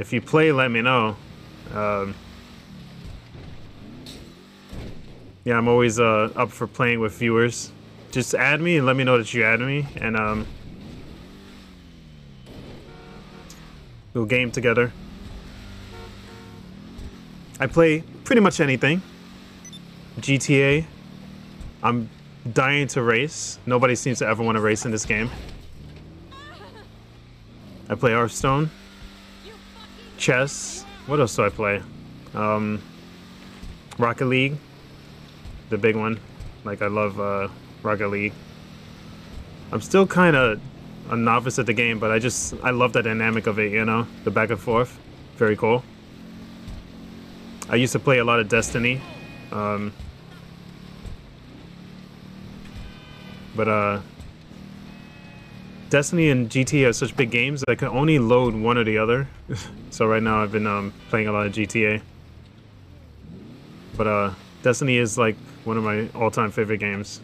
if you play, let me know. Um, yeah, I'm always uh, up for playing with viewers. Just add me and let me know that you add me, and um, we'll game together. I play pretty much anything. GTA. I'm dying to race. Nobody seems to ever want to race in this game. I play Hearthstone. Chess. What else do I play? Um, Rocket League. The big one. Like, I love uh, Rocket League. I'm still kind of a novice at the game, but I just, I love the dynamic of it, you know? The back and forth. Very cool. I used to play a lot of Destiny. Um, but uh, Destiny and GT are such big games that I can only load one or the other. so right now I've been um, playing a lot of GTA. But uh, Destiny is like one of my all-time favorite games.